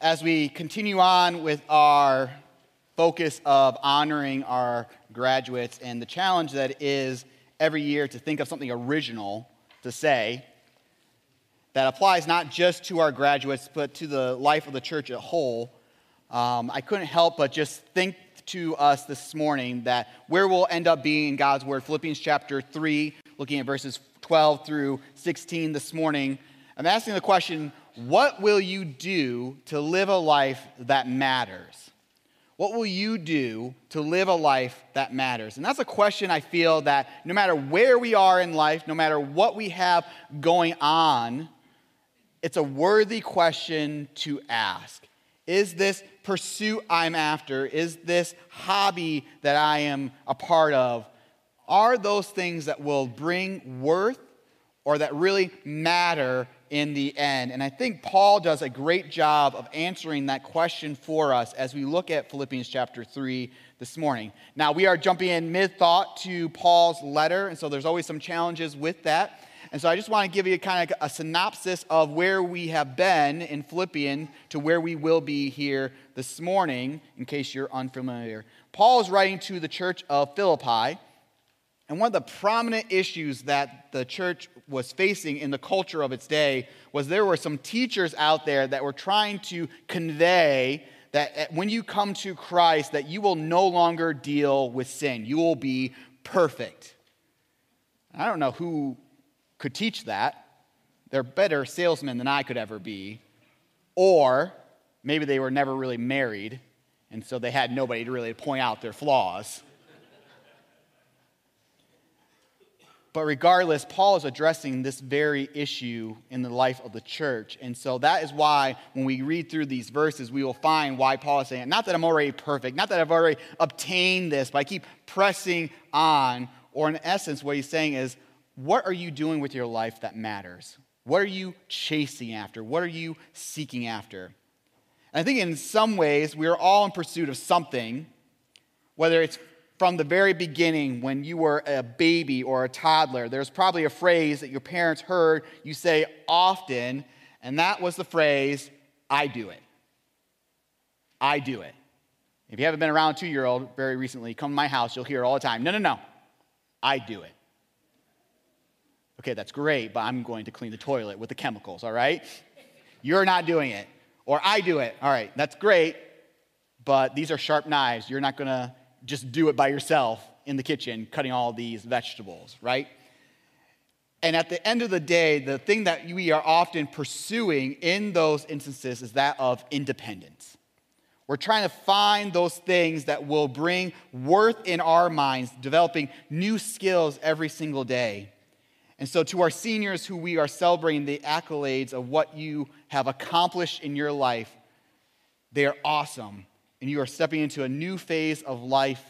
as we continue on with our focus of honoring our graduates and the challenge that is every year to think of something original to say that applies not just to our graduates, but to the life of the church as a whole, um, I couldn't help but just think to us this morning that where we'll end up being in God's Word, Philippians chapter 3, looking at verses 12 through 16 this morning, I'm asking the question what will you do to live a life that matters? What will you do to live a life that matters? And that's a question I feel that no matter where we are in life, no matter what we have going on, it's a worthy question to ask. Is this pursuit I'm after? Is this hobby that I am a part of? Are those things that will bring worth or that really matter in the end? And I think Paul does a great job of answering that question for us as we look at Philippians chapter 3 this morning. Now, we are jumping in mid thought to Paul's letter, and so there's always some challenges with that. And so I just want to give you kind of a synopsis of where we have been in Philippians to where we will be here this morning, in case you're unfamiliar. Paul is writing to the church of Philippi. And one of the prominent issues that the church was facing in the culture of its day was there were some teachers out there that were trying to convey that when you come to Christ that you will no longer deal with sin. You will be perfect. I don't know who could teach that. They're better salesmen than I could ever be. Or maybe they were never really married, and so they had nobody to really point out their flaws. But regardless, Paul is addressing this very issue in the life of the church. And so that is why when we read through these verses, we will find why Paul is saying, not that I'm already perfect, not that I've already obtained this, but I keep pressing on. Or in essence, what he's saying is, what are you doing with your life that matters? What are you chasing after? What are you seeking after? And I think in some ways, we are all in pursuit of something, whether it's from the very beginning when you were a baby or a toddler. There's probably a phrase that your parents heard you say often, and that was the phrase, I do it. I do it. If you haven't been around a two year old very recently, come to my house, you'll hear it all the time. No, no, no. I do it. Okay, that's great, but I'm going to clean the toilet with the chemicals, all right? You're not doing it. Or I do it. All right, that's great, but these are sharp knives. You're not going to just do it by yourself in the kitchen, cutting all these vegetables, right? And at the end of the day, the thing that we are often pursuing in those instances is that of independence. We're trying to find those things that will bring worth in our minds, developing new skills every single day. And so, to our seniors who we are celebrating the accolades of what you have accomplished in your life, they are awesome. And you are stepping into a new phase of life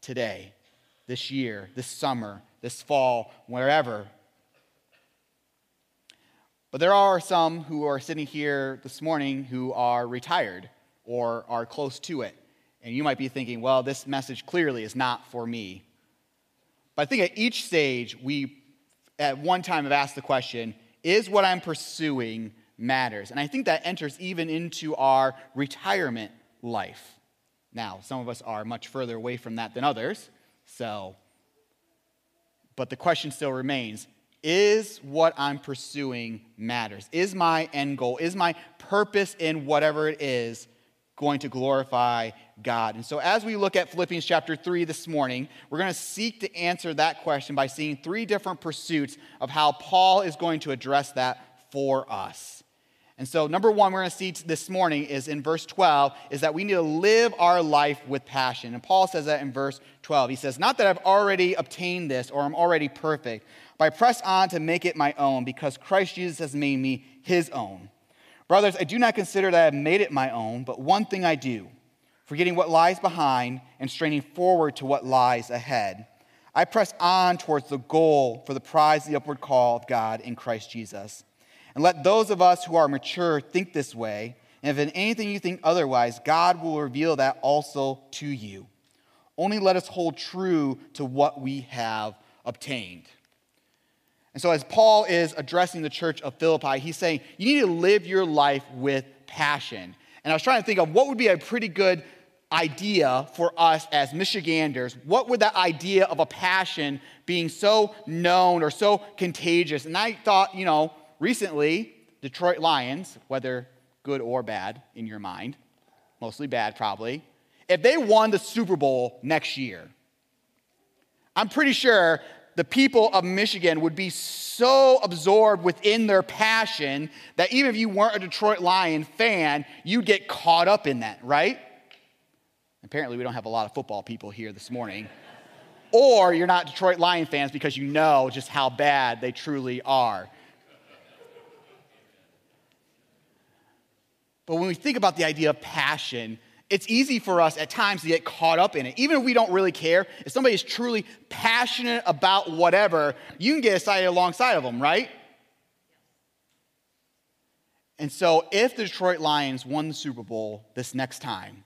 today, this year, this summer, this fall, wherever. But there are some who are sitting here this morning who are retired or are close to it. And you might be thinking, well, this message clearly is not for me. But I think at each stage, we at one time have asked the question is what I'm pursuing matters? And I think that enters even into our retirement life. Now, some of us are much further away from that than others, so, but the question still remains is what I'm pursuing matters? Is my end goal, is my purpose in whatever it is going to glorify God. And so, as we look at Philippians chapter 3 this morning, we're going to seek to answer that question by seeing three different pursuits of how Paul is going to address that for us. And so, number one, we're going to see this morning is in verse 12, is that we need to live our life with passion. And Paul says that in verse 12. He says, Not that I've already obtained this or I'm already perfect, but I press on to make it my own because Christ Jesus has made me his own. Brothers, I do not consider that I have made it my own, but one thing I do, forgetting what lies behind and straining forward to what lies ahead. I press on towards the goal for the prize, the upward call of God in Christ Jesus. And let those of us who are mature think this way. And if in anything you think otherwise, God will reveal that also to you. Only let us hold true to what we have obtained. And so, as Paul is addressing the church of Philippi, he's saying, you need to live your life with passion. And I was trying to think of what would be a pretty good idea for us as Michiganders. What would that idea of a passion being so known or so contagious? And I thought, you know, recently, Detroit Lions, whether good or bad in your mind, mostly bad probably, if they won the Super Bowl next year, I'm pretty sure the people of Michigan would be so absorbed within their passion that even if you weren't a Detroit Lion fan, you'd get caught up in that, right? Apparently, we don't have a lot of football people here this morning. or you're not Detroit Lion fans because you know just how bad they truly are. But when we think about the idea of passion, it's easy for us at times to get caught up in it. Even if we don't really care, if somebody is truly passionate about whatever, you can get excited alongside of them, right? And so, if the Detroit Lions won the Super Bowl this next time,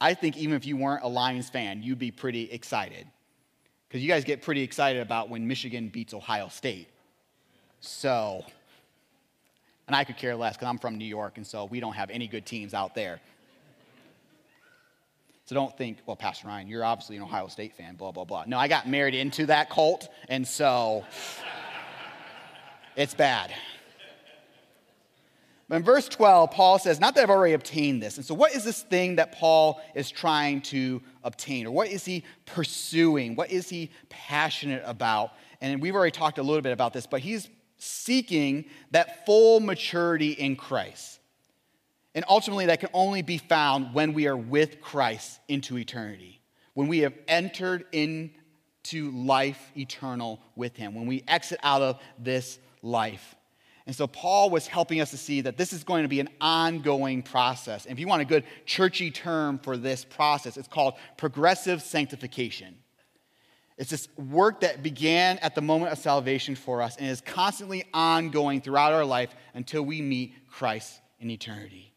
I think even if you weren't a Lions fan, you'd be pretty excited. Because you guys get pretty excited about when Michigan beats Ohio State. So, and I could care less because I'm from New York, and so we don't have any good teams out there. So don't think, well, Pastor Ryan, you're obviously an Ohio State fan, blah, blah, blah. No, I got married into that cult, and so it's bad. But in verse 12, Paul says, Not that I've already obtained this. And so, what is this thing that Paul is trying to obtain? Or what is he pursuing? What is he passionate about? And we've already talked a little bit about this, but he's seeking that full maturity in Christ. And ultimately, that can only be found when we are with Christ into eternity, when we have entered into life eternal with Him, when we exit out of this life. And so, Paul was helping us to see that this is going to be an ongoing process. And if you want a good churchy term for this process, it's called progressive sanctification. It's this work that began at the moment of salvation for us and is constantly ongoing throughout our life until we meet Christ in eternity.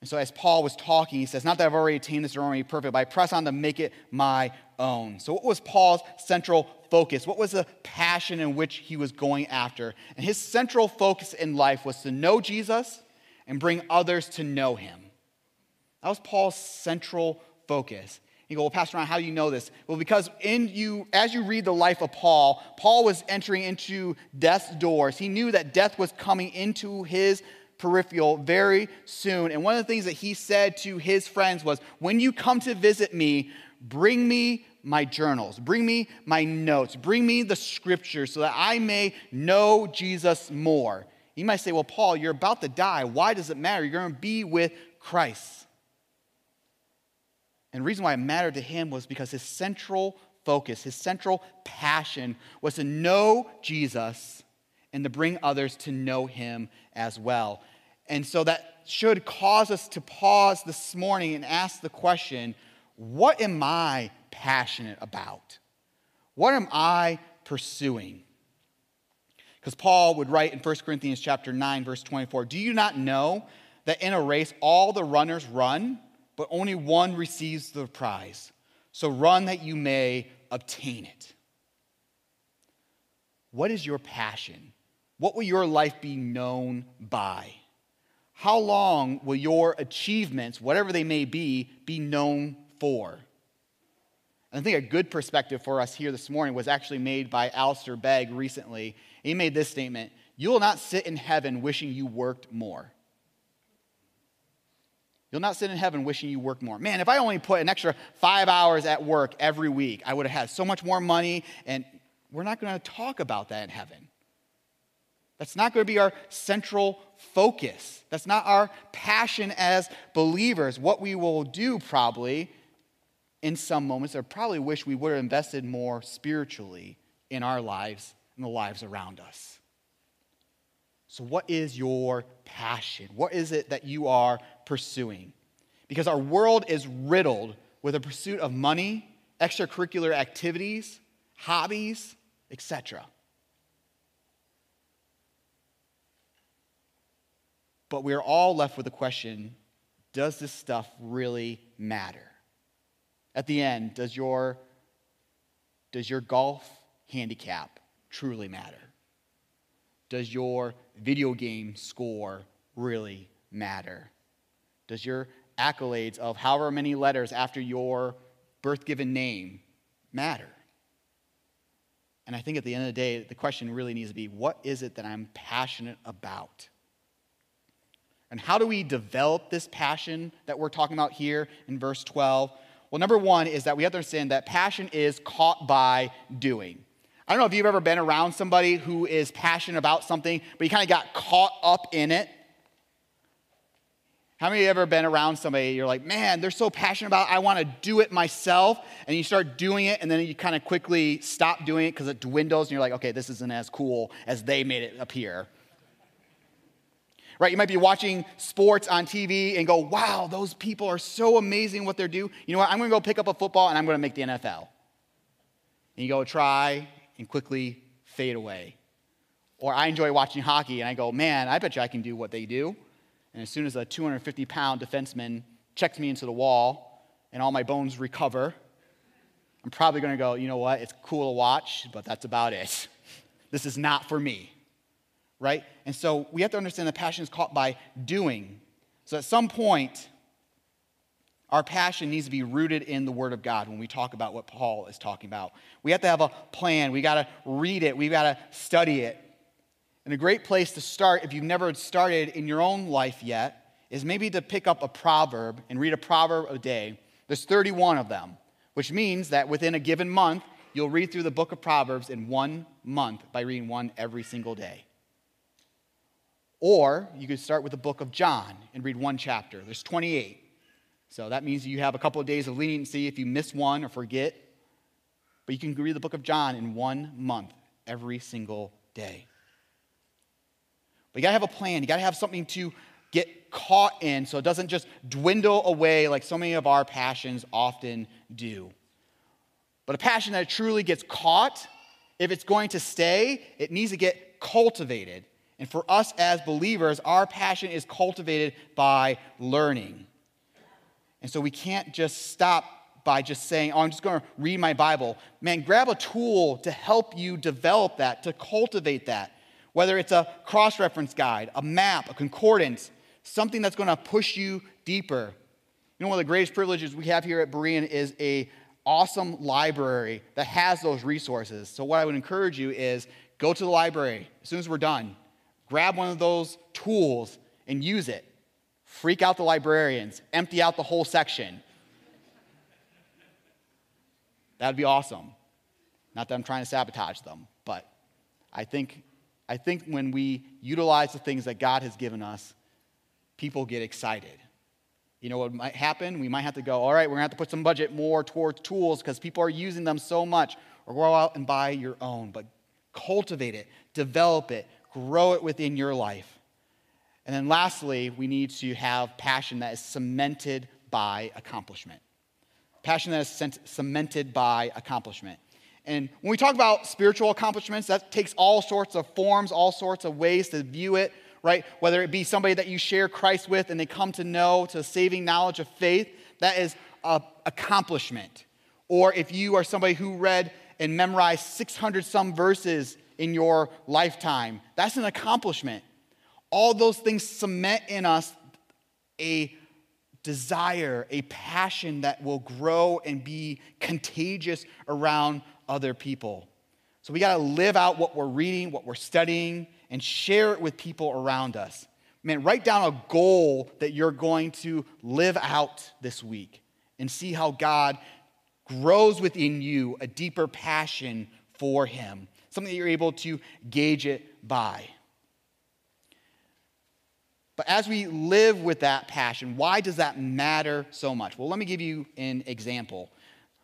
And so, as Paul was talking, he says, Not that I've already attained this or already perfect, but I press on to make it my own. So, what was Paul's central focus? What was the passion in which he was going after? And his central focus in life was to know Jesus and bring others to know him. That was Paul's central focus. You go, well, Pastor Ryan, how do you know this? Well, because in you, as you read the life of Paul, Paul was entering into death's doors. He knew that death was coming into his peripheral very soon. And one of the things that he said to his friends was, When you come to visit me, bring me my journals, bring me my notes, bring me the scriptures so that I may know Jesus more. You might say, Well, Paul, you're about to die. Why does it matter? You're going to be with Christ. And the reason why it mattered to him was because his central focus, his central passion was to know Jesus and to bring others to know him as well. And so that should cause us to pause this morning and ask the question what am I passionate about? What am I pursuing? Because Paul would write in 1 Corinthians chapter 9 verse 24, "Do you not know that in a race all the runners run, but only one receives the prize? So run that you may obtain it." What is your passion? What will your life be known by? How long will your achievements, whatever they may be, be known for? And I think a good perspective for us here this morning was actually made by Alistair Begg recently. He made this statement You will not sit in heaven wishing you worked more. You'll not sit in heaven wishing you worked more. Man, if I only put an extra five hours at work every week, I would have had so much more money, and we're not going to talk about that in heaven. That's not going to be our central focus. That's not our passion as believers. What we will do probably in some moments, or probably wish we would have invested more spiritually in our lives and the lives around us. So, what is your passion? What is it that you are pursuing? Because our world is riddled with a pursuit of money, extracurricular activities, hobbies, etc. But we're all left with the question does this stuff really matter? At the end, does your, does your golf handicap truly matter? Does your video game score really matter? Does your accolades of however many letters after your birth given name matter? And I think at the end of the day, the question really needs to be what is it that I'm passionate about? And how do we develop this passion that we're talking about here in verse 12? Well, number one is that we have to understand that passion is caught by doing. I don't know if you've ever been around somebody who is passionate about something, but you kind of got caught up in it. How many of you ever been around somebody, you're like, man, they're so passionate about it, I want to do it myself, and you start doing it, and then you kind of quickly stop doing it because it dwindles, and you're like, okay, this isn't as cool as they made it appear. Right? You might be watching sports on TV and go, wow, those people are so amazing what they're doing. You know what? I'm going to go pick up a football and I'm going to make the NFL. And you go try, and quickly fade away. Or I enjoy watching hockey and I go, man, I bet you I can do what they do. And as soon as a 250 pound defenseman checks me into the wall and all my bones recover, I'm probably going to go, you know what, it's cool to watch, but that's about it. This is not for me, right? And so we have to understand that passion is caught by doing. So at some point, our passion needs to be rooted in the Word of God when we talk about what Paul is talking about. We have to have a plan. We got to read it. We got to study it. And a great place to start, if you've never started in your own life yet, is maybe to pick up a proverb and read a proverb a day. There's 31 of them, which means that within a given month, you'll read through the book of Proverbs in one month by reading one every single day. Or you could start with the book of John and read one chapter. There's 28. So that means you have a couple of days of leniency if you miss one or forget. But you can read the book of John in one month, every single day. But you gotta have a plan. You gotta have something to get caught in so it doesn't just dwindle away like so many of our passions often do. But a passion that truly gets caught, if it's going to stay, it needs to get cultivated. And for us as believers, our passion is cultivated by learning. And so we can't just stop by just saying, oh, I'm just going to read my Bible. Man, grab a tool to help you develop that, to cultivate that. Whether it's a cross reference guide, a map, a concordance, something that's going to push you deeper. You know, one of the greatest privileges we have here at Berean is a awesome library that has those resources. So what I would encourage you is go to the library as soon as we're done. Grab one of those tools and use it freak out the librarians, empty out the whole section. That'd be awesome. Not that I'm trying to sabotage them, but I think, I think when we utilize the things that God has given us, people get excited. You know what might happen? We might have to go, all right, we're going to have to put some budget more towards tools because people are using them so much. Or go out and buy your own, but cultivate it, develop it, grow it within your life. And then lastly, we need to have passion that is cemented by accomplishment. Passion that is cemented by accomplishment. And when we talk about spiritual accomplishments, that takes all sorts of forms, all sorts of ways to view it, right? Whether it be somebody that you share Christ with and they come to know to saving knowledge of faith, that is an accomplishment. Or if you are somebody who read and memorized 600 some verses in your lifetime, that's an accomplishment all those things cement in us a desire, a passion that will grow and be contagious around other people. So we got to live out what we're reading, what we're studying, and share it with people around us. Man, write down a goal that you're going to live out this week and see how God grows within you a deeper passion for Him, something that you're able to gauge it by. But as we live with that passion, why does that matter so much? Well, let me give you an example.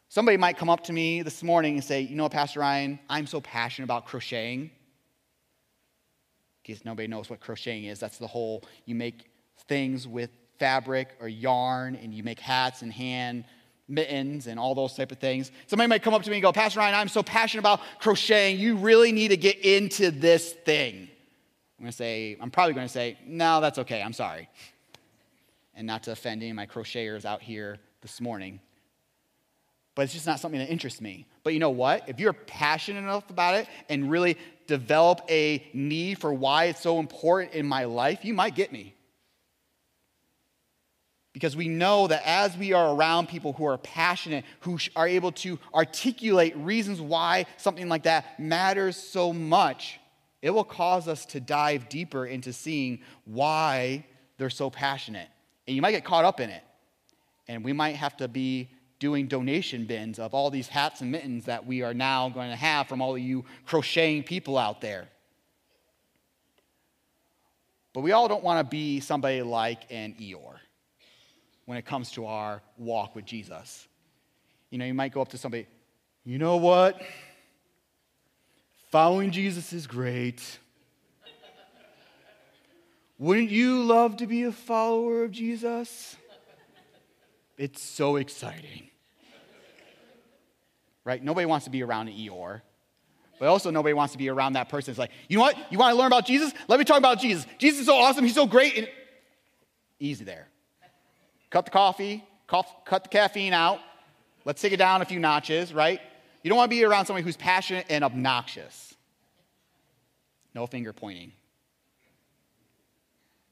Somebody might come up to me this morning and say, You know Pastor Ryan, I'm so passionate about crocheting. In case nobody knows what crocheting is, that's the whole you make things with fabric or yarn and you make hats and hand mittens and all those type of things. Somebody might come up to me and go, Pastor Ryan, I'm so passionate about crocheting. You really need to get into this thing. I'm going to say, I'm probably going to say, no, that's okay, I'm sorry. And not to offend any of my crocheters out here this morning. But it's just not something that interests me. But you know what? If you're passionate enough about it and really develop a need for why it's so important in my life, you might get me. Because we know that as we are around people who are passionate, who are able to articulate reasons why something like that matters so much, it will cause us to dive deeper into seeing why they're so passionate. And you might get caught up in it. And we might have to be doing donation bins of all these hats and mittens that we are now going to have from all of you crocheting people out there. But we all don't want to be somebody like an Eeyore when it comes to our walk with Jesus. You know, you might go up to somebody, you know what? Following Jesus is great. Wouldn't you love to be a follower of Jesus? It's so exciting. Right? Nobody wants to be around an Eeyore. But also, nobody wants to be around that person. It's like, you know what? You want to learn about Jesus? Let me talk about Jesus. Jesus is so awesome. He's so great. And easy there. Cut the coffee, cut the caffeine out. Let's take it down a few notches, right? You don't want to be around somebody who's passionate and obnoxious. No finger pointing.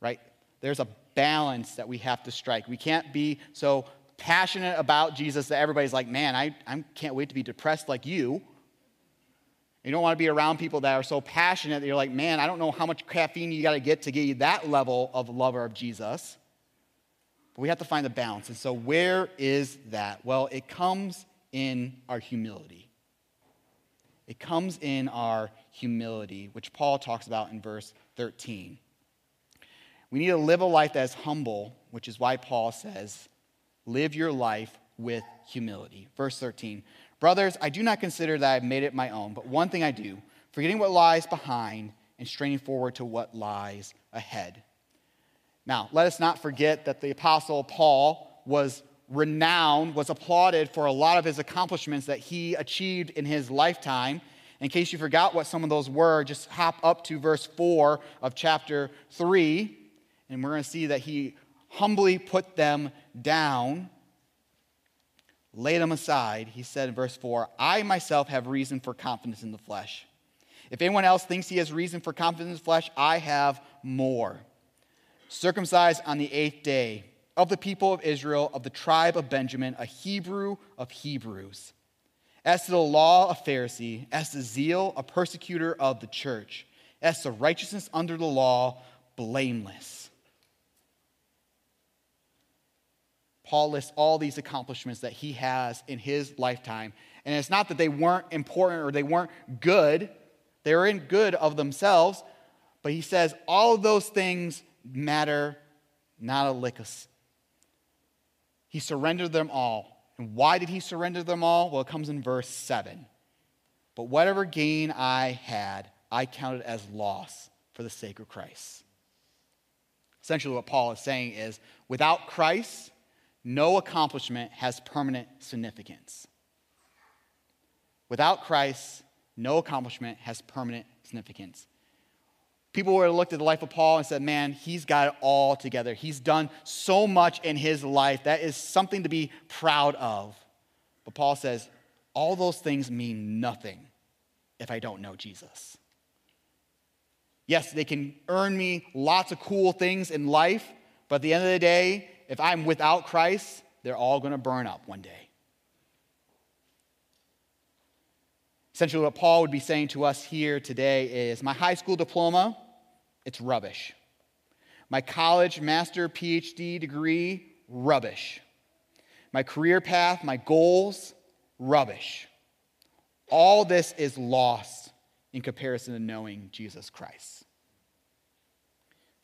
Right? There's a balance that we have to strike. We can't be so passionate about Jesus that everybody's like, man, I, I can't wait to be depressed like you. You don't want to be around people that are so passionate that you're like, man, I don't know how much caffeine you got to get to get you that level of lover of Jesus. But we have to find the balance. And so, where is that? Well, it comes in our humility. It comes in our humility, which Paul talks about in verse 13. We need to live a life that is humble, which is why Paul says, live your life with humility. Verse 13 Brothers, I do not consider that I've made it my own, but one thing I do, forgetting what lies behind and straining forward to what lies ahead. Now, let us not forget that the Apostle Paul was renowned, was applauded for a lot of his accomplishments that he achieved in his lifetime. In case you forgot what some of those were, just hop up to verse 4 of chapter 3, and we're going to see that he humbly put them down, laid them aside. He said in verse 4 I myself have reason for confidence in the flesh. If anyone else thinks he has reason for confidence in the flesh, I have more. Circumcised on the eighth day, of the people of Israel, of the tribe of Benjamin, a Hebrew of Hebrews. As to the law, a Pharisee. As to zeal, a persecutor of the church. As to righteousness under the law, blameless. Paul lists all these accomplishments that he has in his lifetime. And it's not that they weren't important or they weren't good, they were in good of themselves, but he says all of those things matter not a lick. He surrendered them all. And why did he surrender them all? Well, it comes in verse 7. But whatever gain I had, I counted as loss for the sake of Christ. Essentially, what Paul is saying is without Christ, no accomplishment has permanent significance. Without Christ, no accomplishment has permanent significance. People would have looked at the life of Paul and said, man, he's got it all together. He's done so much in his life. That is something to be proud of. But Paul says, all those things mean nothing if I don't know Jesus. Yes, they can earn me lots of cool things in life, but at the end of the day, if I'm without Christ, they're all going to burn up one day. Essentially, what Paul would be saying to us here today is my high school diploma, it's rubbish. My college, master, PhD degree, rubbish. My career path, my goals, rubbish. All this is lost in comparison to knowing Jesus Christ.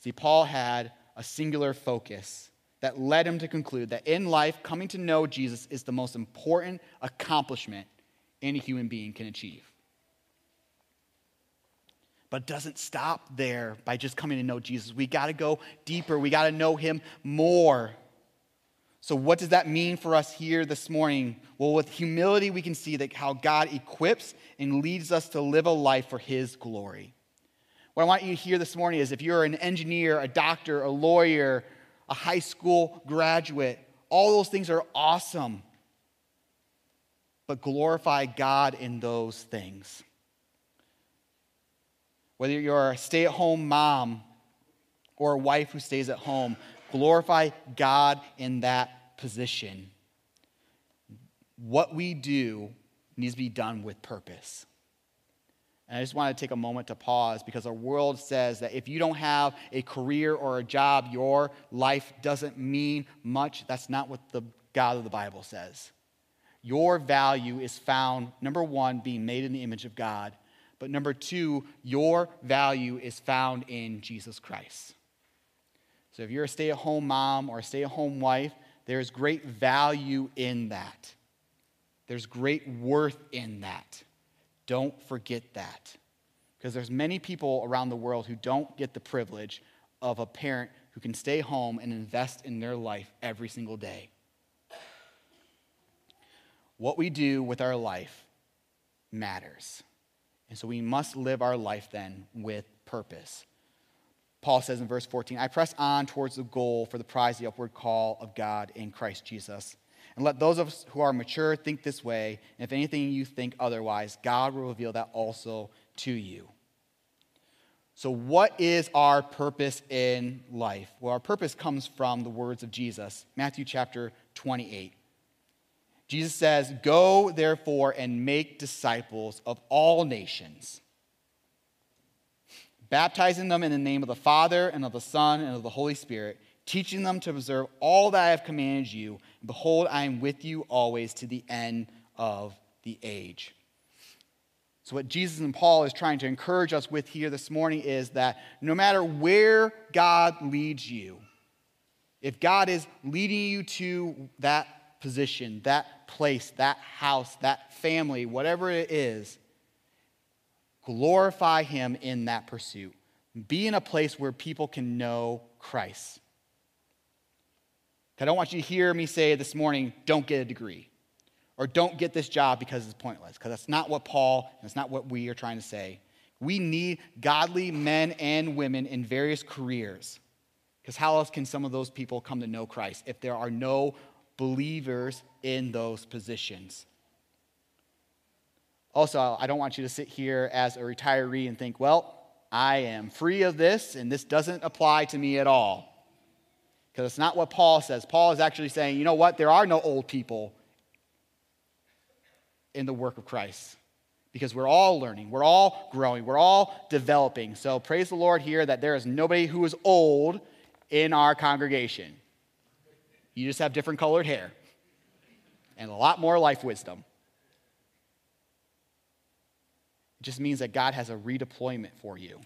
See, Paul had a singular focus that led him to conclude that in life, coming to know Jesus is the most important accomplishment any human being can achieve. But doesn't stop there by just coming to know Jesus. We got to go deeper, we got to know him more. So, what does that mean for us here this morning? Well, with humility, we can see that how God equips and leads us to live a life for his glory. What I want you to hear this morning is if you're an engineer, a doctor, a lawyer, a high school graduate. All those things are awesome. But glorify God in those things. Whether you're a stay at home mom or a wife who stays at home. Glorify God in that position. What we do needs to be done with purpose. And I just want to take a moment to pause because our world says that if you don't have a career or a job, your life doesn't mean much. That's not what the God of the Bible says. Your value is found, number one, being made in the image of God, but number two, your value is found in Jesus Christ. So if you're a stay at home mom or a stay at home wife, there's great value in that. There's great worth in that. Don't forget that. Because there's many people around the world who don't get the privilege of a parent who can stay home and invest in their life every single day. What we do with our life matters. And so we must live our life then with purpose. Paul says in verse 14, I press on towards the goal for the prize, the upward call of God in Christ Jesus. And let those of us who are mature think this way. And if anything you think otherwise, God will reveal that also to you. So, what is our purpose in life? Well, our purpose comes from the words of Jesus, Matthew chapter 28. Jesus says, Go therefore and make disciples of all nations, baptizing them in the name of the Father and of the Son and of the Holy Spirit teaching them to observe all that I have commanded you. And behold, I am with you always to the end of the age. So, what Jesus and Paul is trying to encourage us with here this morning is that no matter where God leads you, if God is leading you to that position, that place, that house, that family, whatever it is, glorify Him in that pursuit. Be in a place where people can know Christ. I don't want you to hear me say this morning, don't get a degree or don't get this job because it's pointless, because that's not what Paul, that's not what we are trying to say. We need godly men and women in various careers. Because how else can some of those people come to know Christ if there are no believers in those positions? Also, I don't want you to sit here as a retiree and think, well, I am free of this and this doesn't apply to me at all because it's not what Paul says. Paul is actually saying, you know what? There are no old people in the work of Christ because we're all learning, we're all growing, we're all developing. So praise the Lord here that there is nobody who is old in our congregation. You just have different colored hair and a lot more life wisdom. It just means that God has a redeployment for you.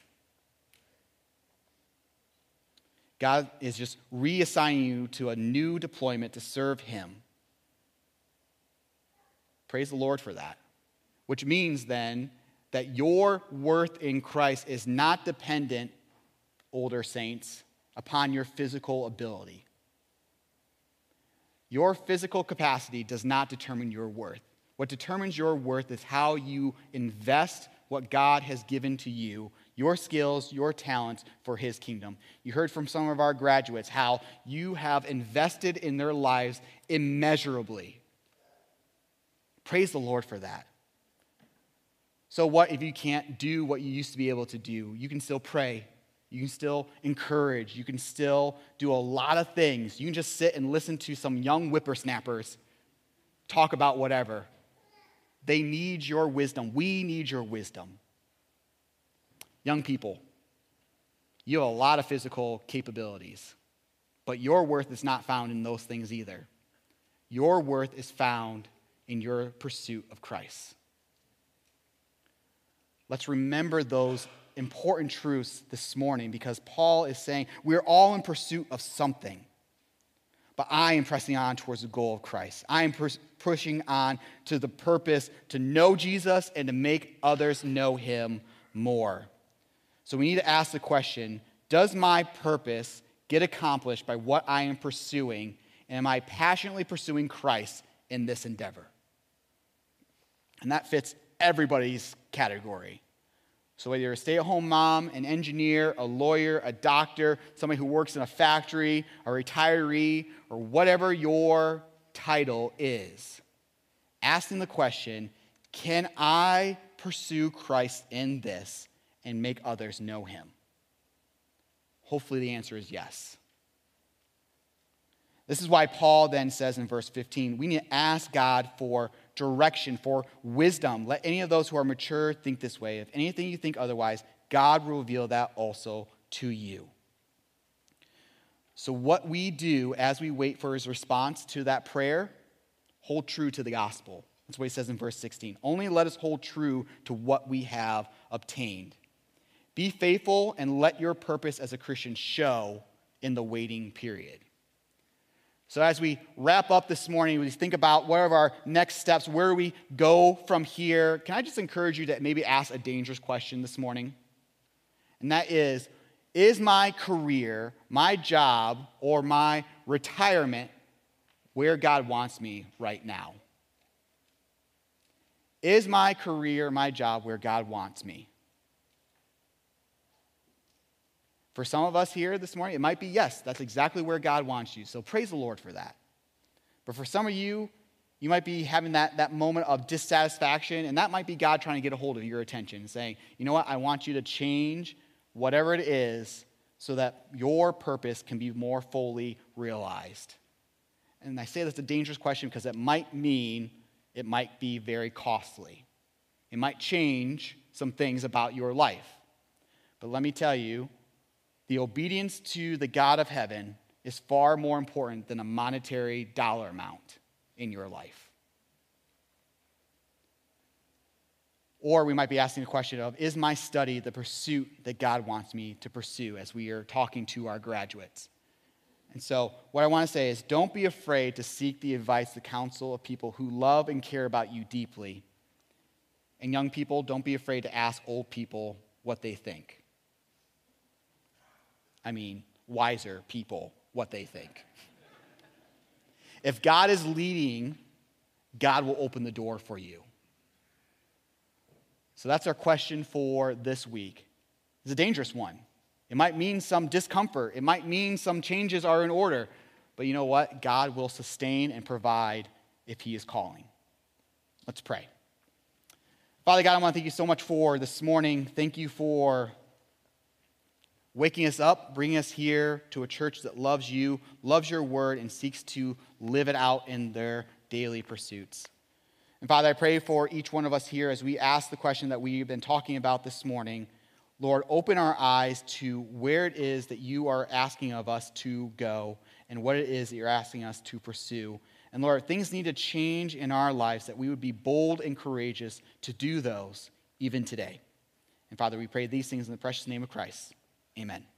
God is just reassigning you to a new deployment to serve Him. Praise the Lord for that. Which means then that your worth in Christ is not dependent, older saints, upon your physical ability. Your physical capacity does not determine your worth. What determines your worth is how you invest what God has given to you your skills, your talents for His kingdom. You heard from some of our graduates how you have invested in their lives immeasurably. Praise the Lord for that. So, what if you can't do what you used to be able to do? You can still pray. You can still encourage. You can still do a lot of things. You can just sit and listen to some young whippersnappers talk about whatever. They need your wisdom. We need your wisdom. Young people, you have a lot of physical capabilities, but your worth is not found in those things either. Your worth is found in your pursuit of Christ. Let's remember those important truths this morning because Paul is saying we're all in pursuit of something. But I am pressing on towards the goal of Christ. I am pers- pushing on to the purpose to know Jesus and to make others know him more. So we need to ask the question Does my purpose get accomplished by what I am pursuing? And am I passionately pursuing Christ in this endeavor? And that fits everybody's category. So, whether you're a stay at home mom, an engineer, a lawyer, a doctor, somebody who works in a factory, a retiree, or whatever your title is, asking the question can I pursue Christ in this? and make others know him. Hopefully, the answer is yes. This is why Paul then says in verse 15, we need to ask God for direction, for wisdom. Let any of those who are mature think this way. If anything you think otherwise, God will reveal that also to you. So, what we do as we wait for his response to that prayer, hold true to the gospel. That's what he says in verse 16. Only let us hold true to what we have obtained. Be faithful and let your purpose as a Christian show in the waiting period. So, as we wrap up this morning, we think about what are our next steps, where we go from here. Can I just encourage you to maybe ask a dangerous question this morning? And that is Is my career, my job, or my retirement where God wants me right now? Is my career, my job where God wants me? For some of us here this morning, it might be yes, that's exactly where God wants you. So praise the Lord for that. But for some of you, you might be having that, that moment of dissatisfaction, and that might be God trying to get a hold of your attention, saying, you know what, I want you to change whatever it is so that your purpose can be more fully realized. And I say that's a dangerous question because it might mean it might be very costly. It might change some things about your life. But let me tell you, the obedience to the God of heaven is far more important than a monetary dollar amount in your life. Or we might be asking the question of Is my study the pursuit that God wants me to pursue as we are talking to our graduates? And so, what I want to say is don't be afraid to seek the advice, the counsel of people who love and care about you deeply. And young people, don't be afraid to ask old people what they think. I mean, wiser people what they think. if God is leading, God will open the door for you. So that's our question for this week. It's a dangerous one. It might mean some discomfort, it might mean some changes are in order, but you know what? God will sustain and provide if He is calling. Let's pray. Father God, I want to thank you so much for this morning. Thank you for waking us up, bringing us here to a church that loves you, loves your word, and seeks to live it out in their daily pursuits. And Father, I pray for each one of us here as we ask the question that we've been talking about this morning. Lord, open our eyes to where it is that you are asking of us to go and what it is that you're asking us to pursue. And Lord, things need to change in our lives that we would be bold and courageous to do those even today. And Father, we pray these things in the precious name of Christ. Amen.